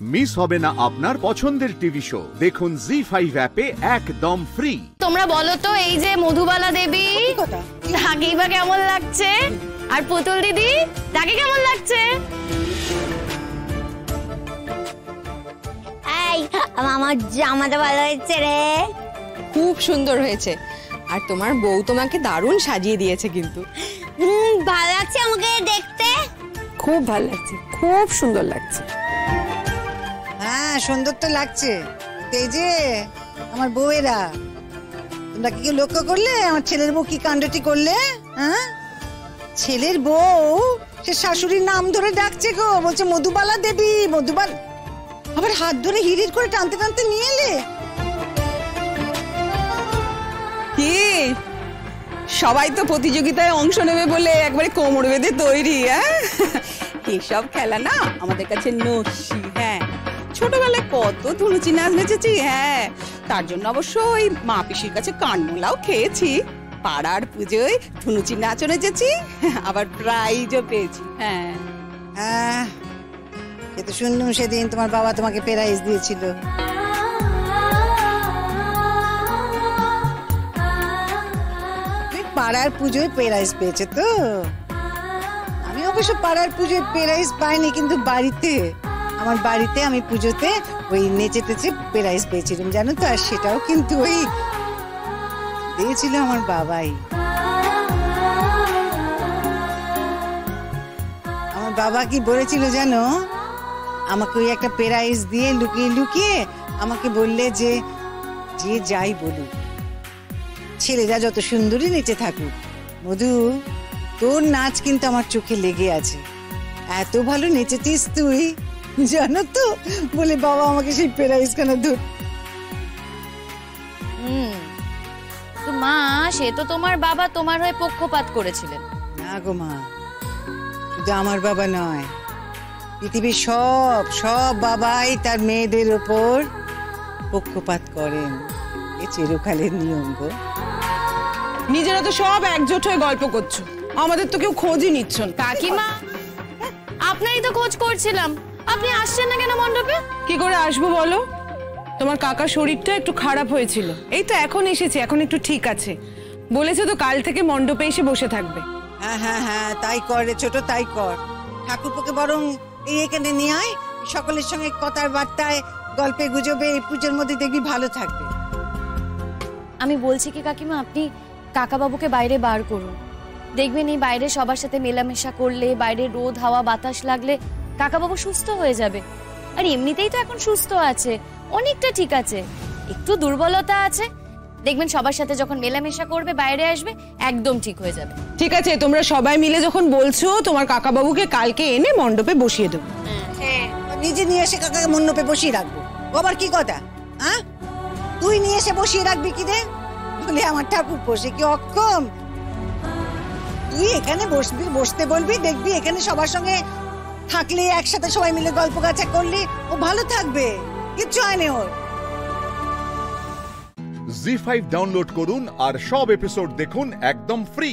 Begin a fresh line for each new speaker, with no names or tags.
Miss হবে না আপনার পছন্দের টিভি শো। দেখুন জি ফাইভ অ্যাপে একদম ফ্রি
তোমরা বলো তো এই যে মধুবালা দেবী তাকেই বা কেমন লাগছে? আর পুতুল দিদি তাকে কেমন লাগছে?
আমার জামাটা ভালো হয়েছে রে।
খুব সুন্দর হয়েছে। আর তোমার বউ তোমাকে দারুণ সাজিয়ে দিয়েছে কিন্তু।
হুম ভালো লাগছে আমাকে দেখতে?
খুব ভালো লাগছে খুব সুন্দর লাগছে।
হ্যাঁ সুন্দর তো লাগছে। এই যে আমার বউয়েরা, তোমরা কি লক্ষ্য করলে? আমার ছেলের বউ কি কাণ্ডটি করলে? হ্যাঁ? ছেলের বউ? সে শাশুড়ির নাম ধরে ডাকছে গো। বলছে, মধুবালা দেবী, মধুবাল। আবার হাত ধরে হিড়ির করে টানতে টানতে নিয়ে এলে?
কি? সবাই তো প্রতিযোগিতায় অংশ নেবে বলে একবারে কোমর বেঁধে তৈরি হ্যাঁ? এসব খেলা না আমাদের কাছে নস্যি হ্যাঁ? ছোটবেলায় কত ধুনুচি নাচ নেচেছি হ্যাঁ। তার জন্য অবশ্য ওই মা পিসির কাছে কানমোলাও খেয়েছি। পাড়ার পুজোয় ধুনুচি নাচও নেচেছি, আবার প্রাইজও পেয়েছি হ্যাঁ।
হ্যাঁ এ সেদিন তোমার বাবা তোমাকে প্রাইজ দিয়েছিল। পাড়ার পুজোয় প্রাইজ পেয়েছে তো? আমি অবশ্য পাড়ার পুজোয় প্রাইজ পাইনি, কিন্তু বাড়িতে আমার বাড়িতে আমি পুজোতে ওই নেচে টেচে প্রাইজ পেয়েছিলাম, জানো তো? আর সেটাও কিন্তু ওই দিয়েছিল আমার বাবাই। আমার বাবা কি বলেছিল জানো? আমাকে ওই একটা প্রাইজ দিয়ে লুকিয়ে লুকিয়ে আমাকে বললে যে যে যাই বলুক ছেলেরা যত সুন্দরী নেচে থাকুক, মধু, তোর নাচ কিন্তু আমার চোখে লেগে আছে। এত ভালো নেচেছিস তুই। জানো তো? বলে বাবা আমাকে সেই প্রাইজ খানা ধর।
হুম। তো মা সে তো তোমার বাবা তোমার হয়ে পক্ষপাত করেছিলেন।
না গো মা শুধু আমার বাবা নয়। পৃথিবীর সব সব বাবাই তার মেয়েদের ওপর পক্ষপাত করেন। এ চিরকালের নিয়ম গো।
নিজেরা তো সব একজোট হয়ে গল্প করছ। আমাদের তো কেউ খোঁজই নিচ্ছ না।
কাকিমা আপনারই তো খোঁজ করছিলাম। আপনি আসছেন না কেন মণ্ডপে?
কি করে আসব বলো? তোমার কাকার শরীরটা একটু খারাপ হয়েছিল। এই তো এখন এসেছে এখন একটু ঠিক আছে। বলেছে তো কাল থেকে মণ্ডপে এসে বসে থাকবে।
হ্যাঁ হ্যাঁ হ্যাঁ তাই কর রে ছোট তাই কর। ঠাকুরপোকে বরং এই এখানে নিয়ে আয় সকলের সঙ্গে কথার বার্তায় গল্পে গুজবে এই পুজোর মধ্যে দেখবি ভালো থাকবে।
আমি বলছি কি কাকিমা আপনি কাকাবাবুকে বাইরে বার করুন। দেখবেন এই বাইরে সবার সাথে মেলামেশা করলে বাইরে রোদ হাওয়া বাতাস লাগলে কাকাবাবু সুস্থ হয়ে যাবে। আর এমনিতেই তো এখন সুস্থ আছে। অনেকটা ঠিক আছে। একটু দুর্বলতা আছে। দেখবেন সবার সাথে যখন মেলামেশা করবে বাইরে আসবে একদম ঠিক হয়ে যাবে।
ঠিক আছে তোমরা সবাই মিলে যখন বলছো তোমার কাকাবাবুকে কালকে এনে মণ্ডপে বসিয়ে দেবো।
নিজে নিয়ে এসে কাকাকে মণ্ডপে বসিয়ে রাখব। আবার কি কথা? হ্যাঁ তুই নিয়ে এসে বসিয়ে রাখবি কি রে? বলে আমার ঠাকুর বসে কি অক্ষম? তুই এখানে বসবি বসতে বলবি দেখবি এখানে সবার সঙ্গে থাকলে একসাথে সবাই মিলে গল্প গাছা করলে ও ভালো থাকবে। কিচ্ছু হয়নি ওর।
জি ফাইভ ডাউনলোড করুন আর সব এপিসোড দেখুন একদম ফ্রি।